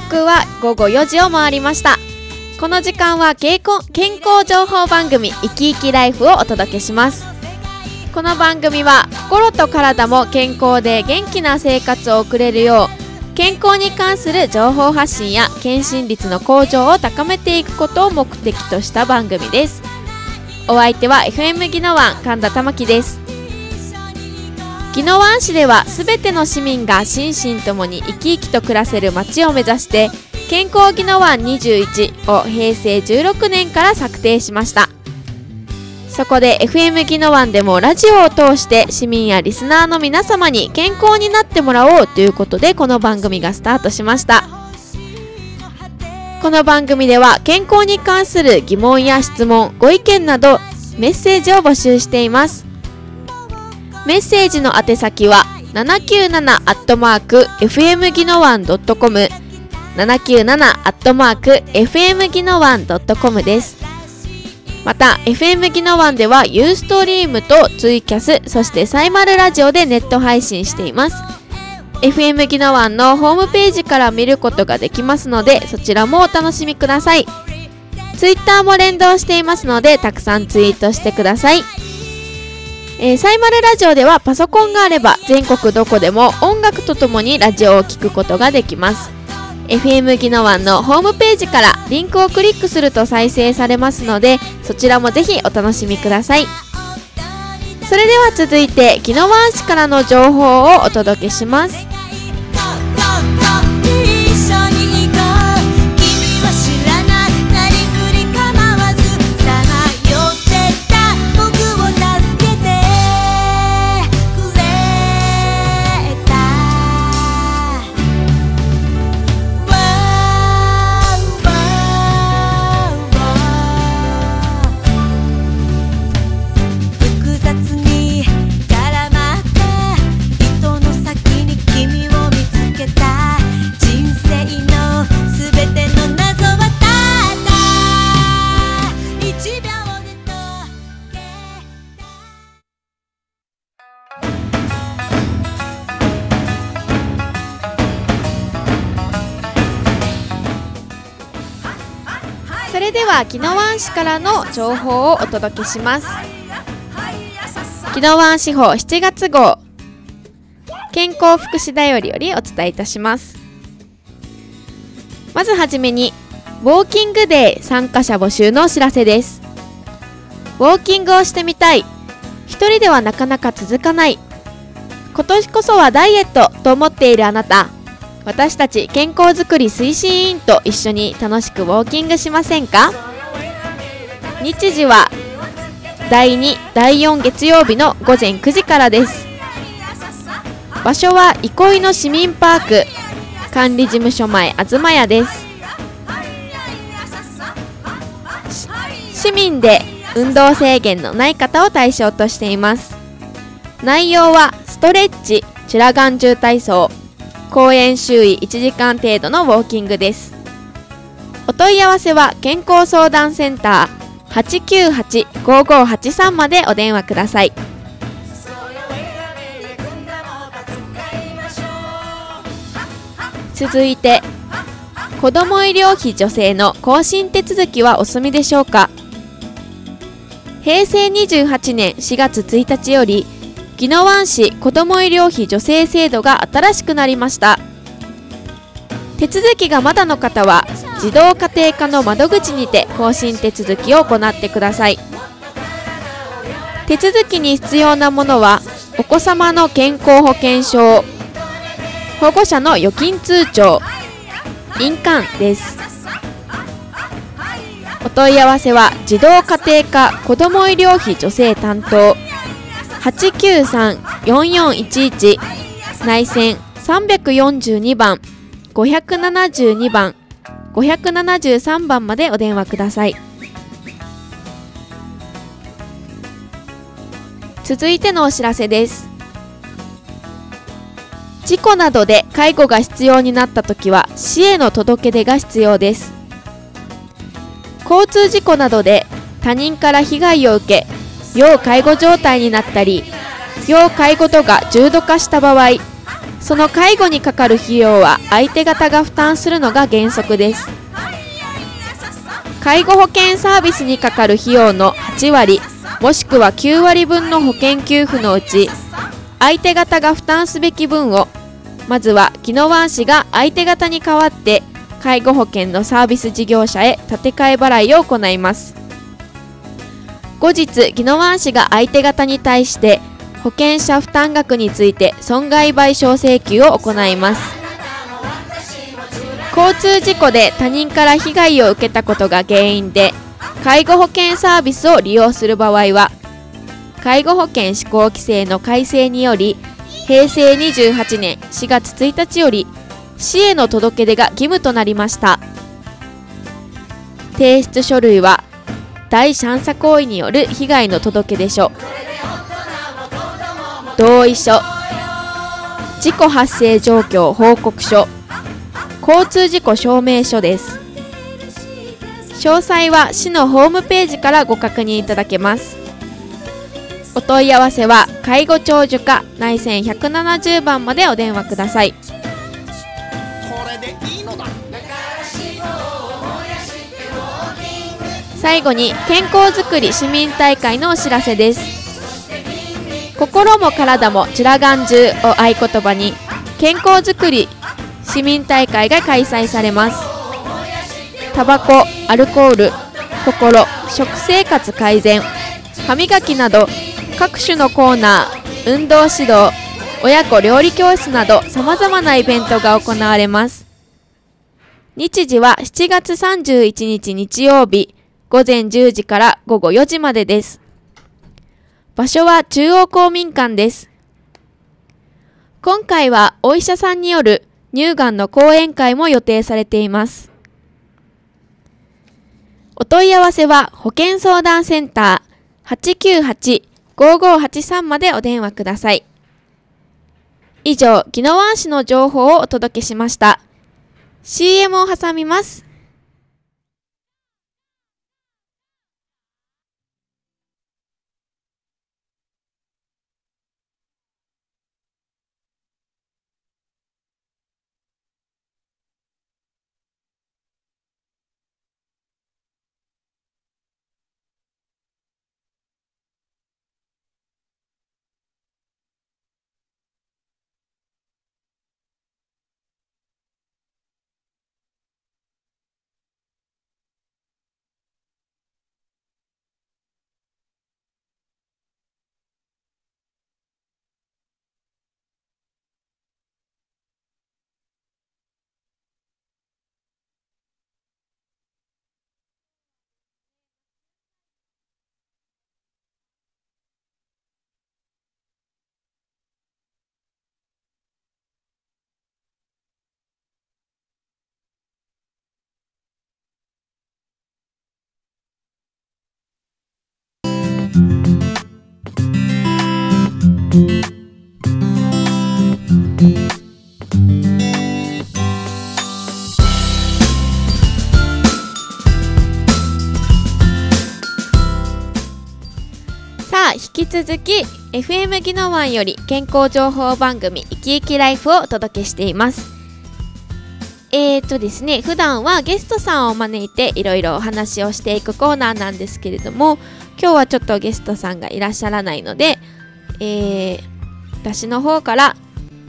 刻は午後4時を回りました。この時間は健康健康情報番組「生き生きライフ」をお届けします。この番組は心と体も健康で元気な生活を送れるよう健康に関する情報発信や検診率の向上を高めていくことを目的とした番組です。お相手は FM ギノワン神田玉樹です。宜野湾市では全ての市民が心身ともに生き生きと暮らせる街を目指して健康宜野湾21を平成16年から策定しました。そこで FM 宜野湾でもラジオを通して市民やリスナーの皆様に健康になってもらおうということでこの番組がスタートしました。この番組では健康に関する疑問や質問ご意見などメッセージを募集しています。メッセージの宛先は797アットマーク FM ギノワン .com 797アットマーク FM ギノワン .com です。また FM ギノワンではユーストリームとツイキャスそしてサイマルラジオでネット配信しています。FM ギノワンのホームページから見ることができますのでそちらもお楽しみください。ツイッターも連動していますのでたくさんツイートしてください。えー、サイマルラジオではパソコンがあれば全国どこでも音楽とともにラジオを聴くことができます。FM ギノワンのホームページからリンクをクリックすると再生されますのでそちらもぜひお楽しみください。それでは続いてギノワン市からの情報をお届けします。れでは宜野湾市からの情報をお届けします。宜野湾市法7月号。健康福祉だよりよりお伝えいたします。まずはじめにウォーキングデー参加者募集のお知らせです。ウォーキングをしてみたい。一人ではなかなか続かない。今年こそはダイエットと思っているあなた。私たち健康づくり推進委員と一緒に楽しくウォーキングしませんか？日時は第2第4月曜日の午前9時からです。場所は憩いの市民パーク。管理事務所前東屋です。市民で運動制限のない方を対象としています。内容はストレッチチュラ眼中体操公園周囲1時間程度のウォーキングです。お問い合わせは健康相談センター898-5583までお電話ください。続いて子ども医療費助成の更新手続きはお済みでしょうか？平成28年4月1日より宜野湾市子ども医療費助成制度が新しくなりました。手続きがまだの方は児童家庭課の窓口にて更新手続きを行ってください。手続きに必要なものはお子様の健康保険証保護者の預金通帳印鑑です。お問い合わせは児童家庭課子ども医療費助成担当。893-4411内線342番572番573番までお電話ください。続いてのお知らせです。事故などで介護が必要になった時は市への届け出が必要です。交通事故などで他人から被害を受け要介護状態になったり要介護度が重度化した場合その介護にかかる費用は相手方が負担するのが原則です。介護保険サービスにかかる費用の8割もしくは9割分の保険給付のうち相手方が負担すべき分をまずは宜野湾市が相手方に代わって介護保険のサービス事業者へ建て替え払いを行います。後日宜野湾市が相手方に対して保険者負担額について損害賠償請求を行います。交通事故で他人から被害を受けたことが原因で介護保険サービスを利用する場合は介護保険施行規制の改正により平成28年4月1日より市への届け出が義務となりました。提出書類は第三者行為による被害の届け出書同意書。事故発生状況報告書。交通事故証明書です。詳細は市のホームページからご確認いただけます。お問い合わせは介護長寿課内線170番までお電話ください。最後に健康づくり市民大会のお知らせです。心も体もチュラガンジュを合言葉に健康づくり市民大会が開催されます。タバコアルコール心食生活改善歯磨きなど各種のコーナー運動指導親子料理教室などさまざまなイベントが行われます。日時は7月31日日曜日。午前10時から午後4時までです場所は中央公民館です今回はお医者さんによる乳がんの講演会も予定されていますお問い合わせは保健相談センター898-5583までお電話ください。以上、宜野湾市の情報をお届けしました。CM を挟みます。き続き FM ギノワンより健康情報番組「生き生きライフ」をお届けしています。えーとですね普段はゲストさんを招いていろいろお話をしていくコーナーなんですけれども今日はちょっとゲストさんがいらっしゃらないので、えー、私の方から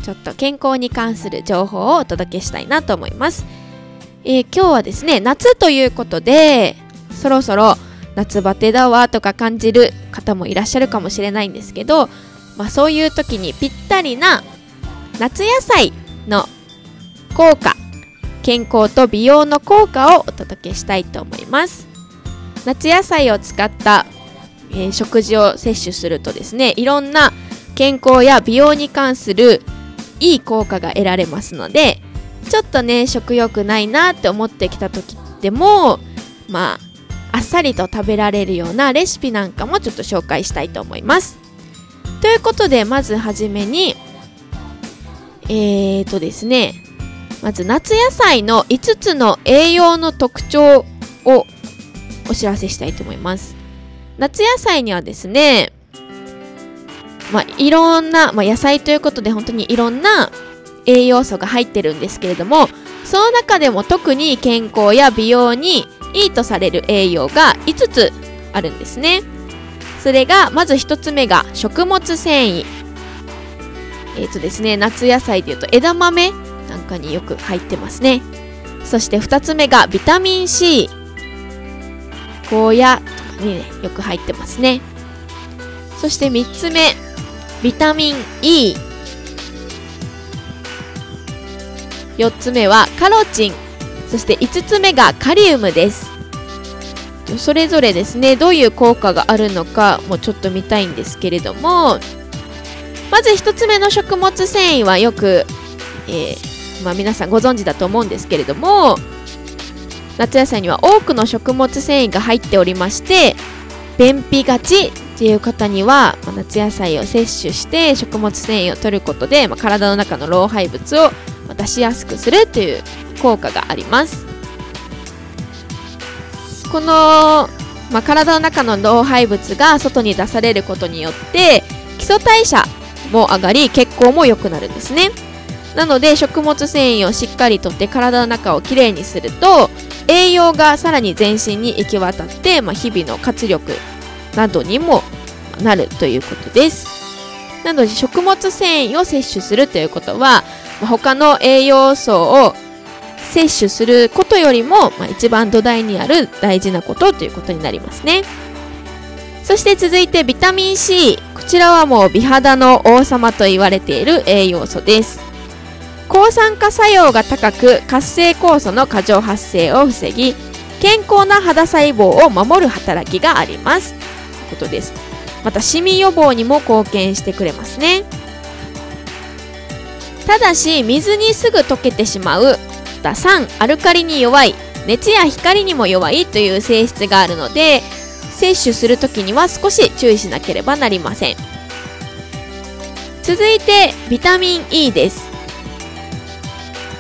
ちょっと健康に関する情報をお届けしたいなと思います、えー、今日はですね夏ということでそろそろ夏バテだわとか感じる方もいらっしゃるかもしれないんですけど、まあ、そういう時にぴったりな夏野菜の効果健康と美容の効果をお届けしたいと思います。夏野菜を使った、えー、食事を摂取するとですねいろんな健康や美容に関するいい効果が得られますのでちょっとね食欲ないなって思ってきた時でもまああっさりと食べられるようなレシピなんかもちょっと紹介したいと思います。ということでまずはじめにえーとですねまず夏野菜の5つの栄養の特徴をお知らせしたいと思います。夏野菜にはですねまあ、いろんな、まあ、野菜ということで本当にいろんな栄養素が入ってるんですけれどもその中でも特に健康や美容にいいとされる栄養が5つあるんですね。それがまず1つ目が食物繊維。えっ、ー、とですね夏野菜でいうと枝豆なんかによく入ってますね。そして2つ目がビタミン C ゴーヤとかにねよく入ってますね。そして3つ目ビタミン E 4つ目はカロチン。そして5つ目がカリウムです。それぞれですねどういう効果があるのかもちょっと見たいんですけれどもまず1つ目の食物繊維はよく、えー、まあ、皆さんご存知だと思うんですけれども夏野菜には多くの食物繊維が入っておりまして便秘がちっていう方には、まあ、夏野菜を摂取して食物繊維を取ることで、まあ、体の中の老廃物を出しやすくするという効果があります。この、まあ、体の中の老廃物が外に出されることによって基礎代謝も上がり血行も良くなるんですね。なので食物繊維をしっかりとって体の中をきれいにすると栄養がさらに全身に行き渡って、まあ、日々の活力などにもなるということです。なので食物繊維を摂取するということは他の栄養素を摂取することよりも、まあ、一番土台にある大事なことということになりますね。そして続いてビタミン C こちらはもう美肌の王様と言われている栄養素です。抗酸化作用が高く活性酵素の過剰発生を防ぎ健康な肌細胞を守る働きがあります。ということです。またシミ予防にも貢献してくれますね。ただし水にすぐ溶けてしまう。酸アルカリに弱い。熱や光にも弱いという性質があるので摂取する時には少し注意しなければなりません。続いてビタミン E です。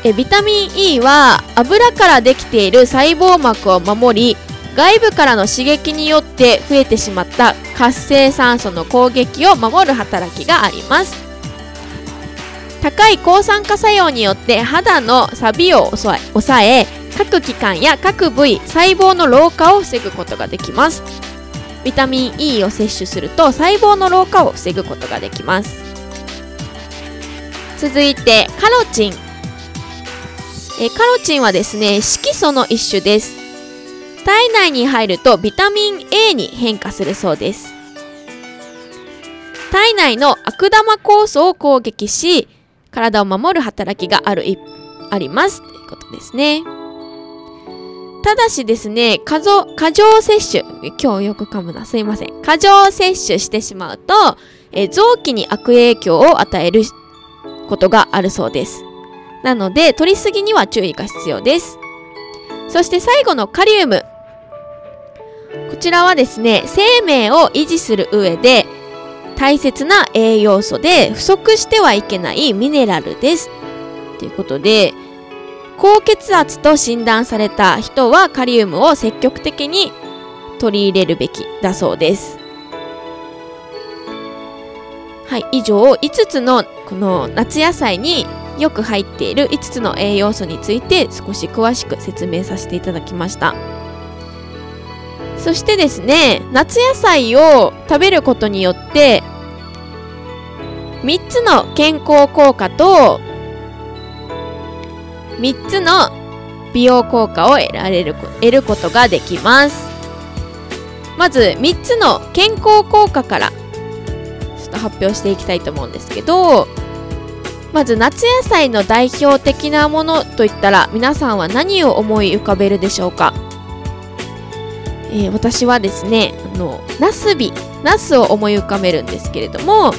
えビタミン E は油からできている細胞膜を守り外部からの刺激によって増えてしまった活性酸素の攻撃を守る働きがあります。高い抗酸化作用によって肌の錆びを抑え各器官や各部位細胞の老化を防ぐことができます。ビタミン E を摂取すると細胞の老化を防ぐことができます。続いてカロチン。えカロチンはですね色素の一種です。体内に入るとビタミン A に変化するそうです。体内の悪玉酵素を攻撃し体を守る働きがあるありますということですね。ただしですね、過剰過剰摂取、今日よく噛むな、すいません。過剰摂取してしまうと、え臓器に悪影響を与えることがあるそうです。なので、取りすぎには注意が必要です。そして最後のカリウム。こちらはですね、生命を維持する上で、大切な栄養素で不足してはいけないミネラルです。ということで、高血圧と診断された人はカリウムを積極的に取り入れるべきだそうです。はい、以上5つのこの夏野菜によく入っている5つの栄養素について少し詳しく説明させていただきました。そしてですね夏野菜を食べることによって3つの健康効果と3つの美容効果を得られる得ることができます。まず3つの健康効果からちょっと発表していきたいと思うんですけどまず夏野菜の代表的なものといったら皆さんは何を思い浮かべるでしょうか？えー、私はですねあのナスビナスを思い浮かべるんですけれども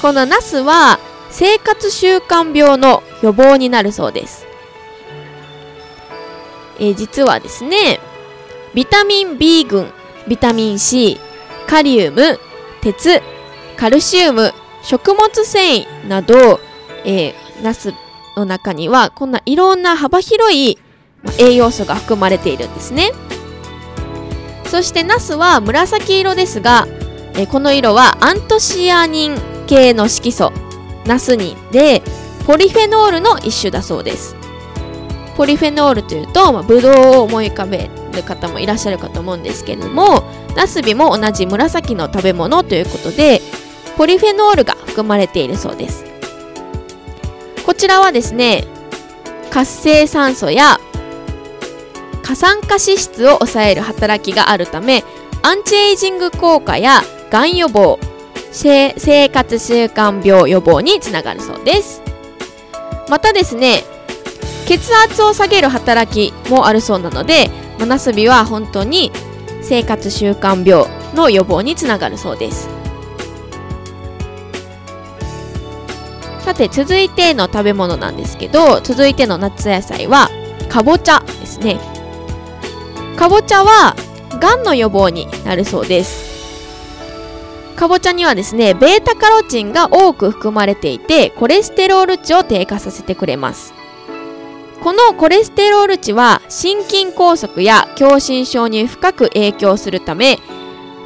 このナスは生活習慣病の予防になるそうです、えー、実はですねビタミン B 群ビタミン C カリウム鉄カルシウム食物繊維など、えー、ナスの中にはこんないろんな幅広い栄養素が含まれているんですね。そしてナスは紫色ですが、えこの色はアントシアニン系の色素ナスニンでポリフェノールの一種だそうです。ポリフェノールというと、まあ、ブドウを思い浮かべる方もいらっしゃるかと思うんですけれどもナスビも同じ紫の食べ物ということでポリフェノールが含まれているそうです。こちらはですね活性酸素や過酸化脂質を抑える働きがあるためアンチエイジング効果やがん予防生活習慣病予防につながるそうです。またですね血圧を下げる働きもあるそうなので真夏日は本当に生活習慣病の予防につながるそうです。さて続いての食べ物なんですけど続いての夏野菜はかぼちゃですね。かぼちゃはがんの予防になるそうです。かぼちゃにはですねベータカロチンが多く含まれていてコレステロール値を低下させてくれます。このコレステロール値は心筋梗塞や狭心症に深く影響するため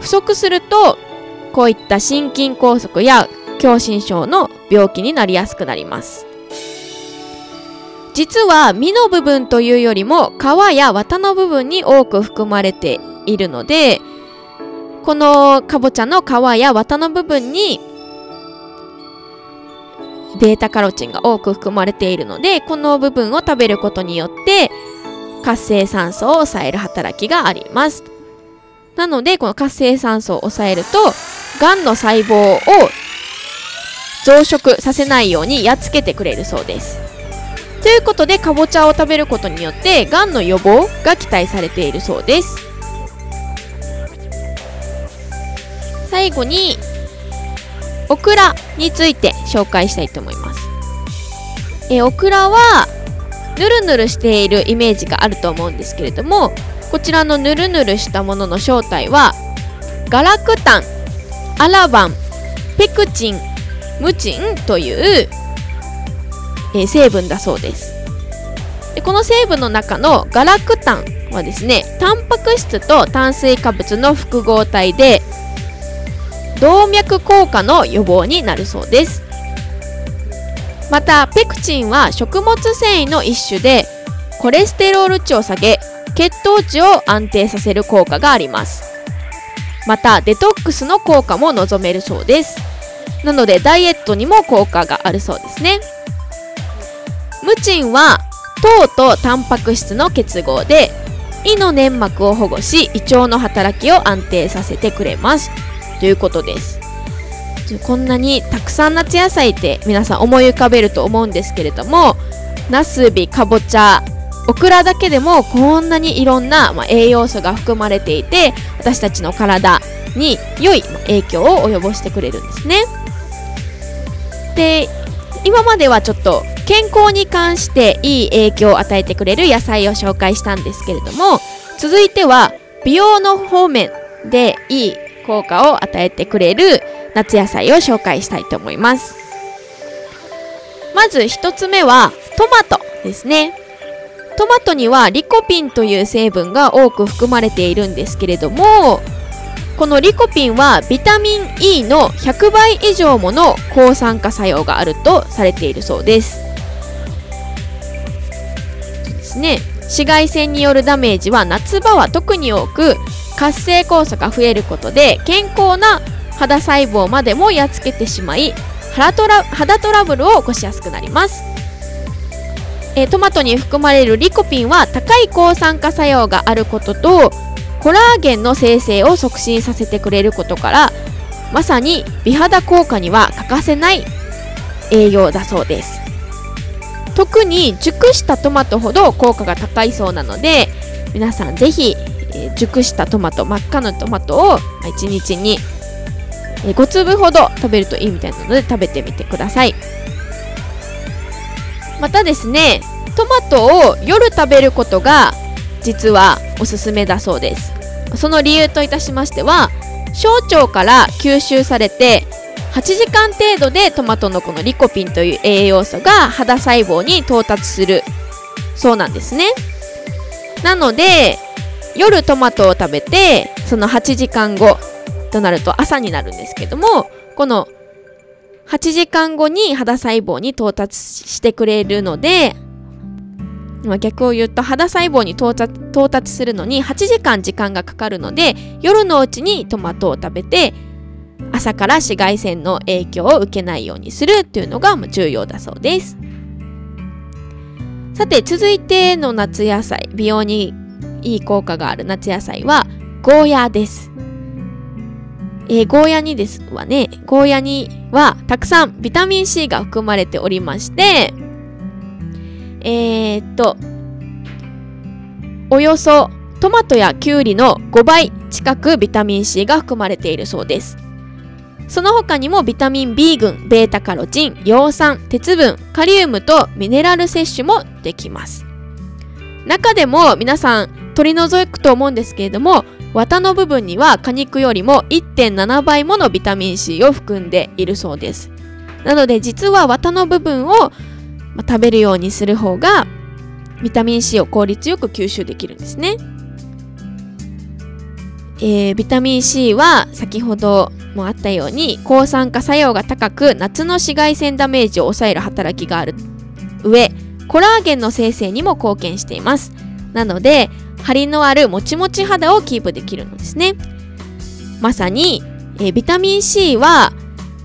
不足するとこういった心筋梗塞や狭心症の病気になりやすくなります。実は実の部分というよりも皮や綿の部分に多く含まれているのでこのかぼちゃの皮や綿の部分にベータカロチンが多く含まれているのでこの部分を食べることによって活性酸素を抑える働きがあります。なのでこの活性酸素を抑えるとがんの細胞を増殖させないようにやっつけてくれるそうです。ということでかぼちゃを食べることによってがんの予防が期待されているそうです。最後にオクラについて紹介したいと思います。えオクラはぬるぬるしているイメージがあると思うんですけれどもこちらのぬるぬるしたものの正体はガラクタンアラバンペクチンムチンという、え成分だそうです。でこの成分の中のガラクタンはですねタンパク質と炭水化物の複合体で動脈硬化の予防になるそうです。またペクチンは食物繊維の一種でコレステロール値を下げ血糖値を安定させる効果があります。またデトックスの効果も望めるそうです。なのでダイエットにも効果があるそうですね。ムチンは糖とタンパク質の結合で胃の粘膜を保護し胃腸の働きを安定させてくれます。ということです。こんなにたくさん夏野菜って皆さん思い浮かべると思うんですけれどもナスビかぼちゃオクラだけでもこんなにいろんな、ま、栄養素が含まれていて私たちの体に良い影響を及ぼしてくれるんですね。で今まではちょっと健康に関していい影響を与えてくれる野菜を紹介したんですけれども続いては美容の方面でいい効果を与えてくれる夏野菜を紹介したいと思います。まず1つ目はトマトですね。トマトにはリコピンという成分が多く含まれているんですけれどもこのリコピンはビタミン E の100倍以上もの抗酸化作用があるとされているそうです。ですね。紫外線によるダメージは夏場は特に多く活性酵素が増えることで健康な肌細胞までもやっつけてしまい肌トラ肌トラブルを起こしやすくなります、え、トマトに含まれるリコピンは高い抗酸化作用があることとコラーゲンの生成を促進させてくれることからまさに美肌効果には欠かせない栄養だそうです。特に熟したトマトほど効果が高いそうなので皆さんぜひえー、熟したトマト真っ赤なトマトを1日に5粒ほど食べるといいみたいなので食べてみてください。またですねトマトを夜食べることが実はおすすめだそうです。その理由といたしましては小腸から吸収されて8時間程度でトマトのこのリコピンという栄養素が肌細胞に到達するそうなんですね。なので夜トマトを食べてその8時間後となると朝になるんですけどもこの8時間後に肌細胞に到達してくれるので、逆を言うと肌細胞に到達するのに8時間時間がかかるので夜のうちにトマトを食べて朝から紫外線の影響を受けないようにするっていうのが重要だそうです。さて続いての夏野菜美容にいい効果がある夏野菜はゴーヤーです。えー、ゴーヤにですはね、ゴーヤにはたくさんビタミン C が含まれておりまして、えー、っと、およそトマトやキュウリの5倍近くビタミン C が含まれているそうです。その他にもビタミン B 群、ベータカロチン、葉酸、鉄分、カリウムとミネラル摂取もできます。中でも皆さん取り除くと思うんですけれども、綿の部分には果肉よりも1.7倍ものビタミン C を含んでいるそうです。なので実は綿の部分を食べるようにする方がビタミン C を効率よく吸収できるんですね。えー、ビタミン C は先ほどもあったように抗酸化作用が高く夏の紫外線ダメージを抑える働きがある上コラーゲンの生成にも貢献しています。なので張りのあるもちもち肌をキープできるのですね。まさに、え、ビタミン C は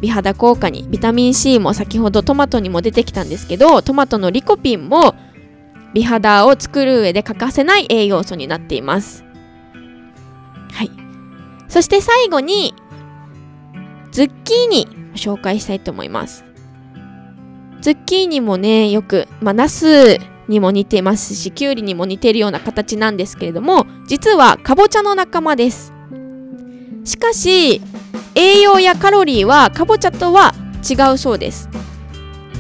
美肌効果にビタミン C も先ほどトマトにも出てきたんですけどトマトのリコピンも美肌を作る上で欠かせない栄養素になっています。はい。そして最後にズッキーニ紹介したいと思います。ズッキーニもねよくまあナスにも似てますしきゅうりにも似てるような形なんですけれども実はかぼちゃの仲間です。しかし栄養やカロリーはかぼちゃとは違うそうです。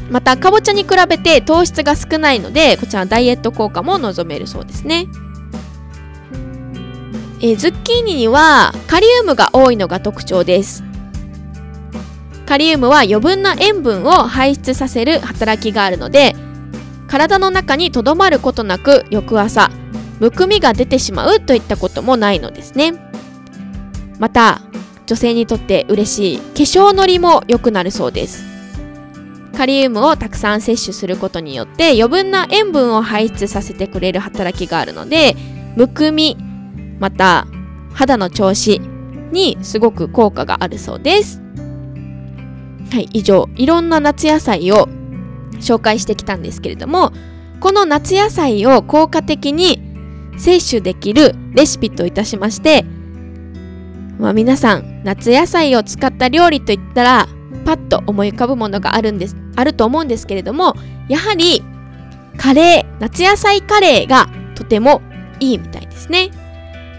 またかぼちゃに比べて糖質が少ないのでこちらダイエット効果も望めるそうですね。えズッキーニにはカリウムが多いのが特徴です。カリウムは余分な塩分を排出させる働きがあるので体の中にとどまることなく翌朝むくみが出てしまうといったこともないのですね。また女性にとって嬉しい化粧のりも良くなるそうです。カリウムをたくさん摂取することによって余分な塩分を排出させてくれる働きがあるのでむくみまた肌の調子にすごく効果があるそうです。はい以上いろんな夏野菜を紹介してきたんですけれどもこの夏野菜を効果的に摂取できるレシピといたしまして、まあ、皆さん夏野菜を使った料理といったらパッと思い浮かぶものがあるんですあると思うんですけれどもやはりカレー夏野菜カレーがとてもいいみたいですね。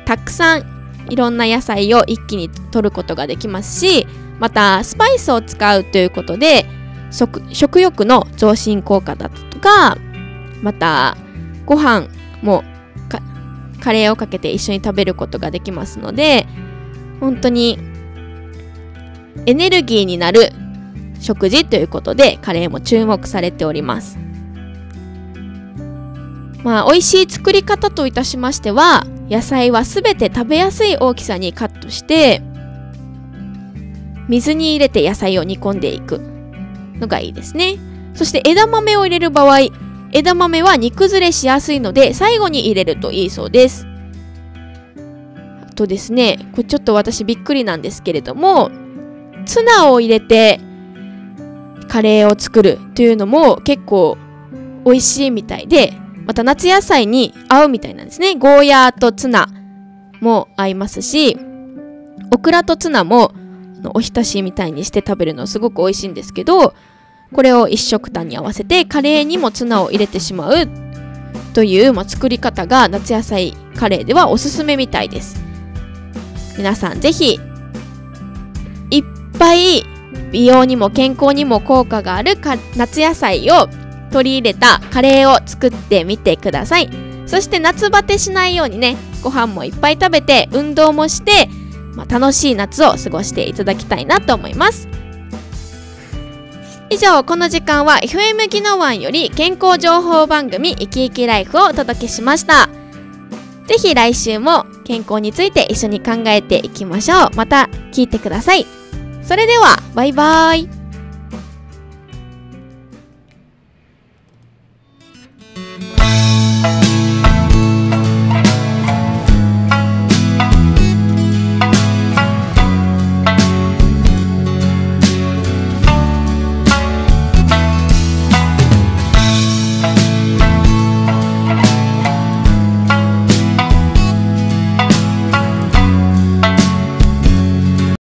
たくさんいろんな野菜を一気に摂ることができますしまたスパイスを使うということで食欲の増進効果だったとかまたご飯もカレーをかけて一緒に食べることができますので本当にエネルギーになる食事ということでカレーも注目されております。まあ美味しい作り方といたしましては野菜はすべて食べやすい大きさにカットして水に入れて野菜を煮込んでいくのがいいですね。そして枝豆を入れる場合、枝豆は煮崩れしやすいので最後に入れるといいそうです。あとですね、これちょっと私びっくりなんですけれども、ツナを入れてカレーを作るというのも結構美味しいみたいで、また夏野菜に合うみたいなんですね。ゴーヤーとツナも合いますし、オクラとツナものおひたしみたいにして食べるのすごく美味しいんですけどこれを一食単に合わせてカレーにもツナを入れてしまうという、まあ、作り方が夏野菜カレーではおすすめみたいです。皆さんぜひいっぱい美容にも健康にも効果がある夏野菜を取り入れたカレーを作ってみてください。そして夏バテしないようにねご飯もいっぱい食べて運動もしてまあ、楽しい夏を過ごしていただきたいなと思います。以上この時間は FM 技能湾より健康情報番組「いきいきライフ」をお届けしました。ぜひ来週も健康について一緒に考えていきましょう。また聞いてください。それではバイバーイ。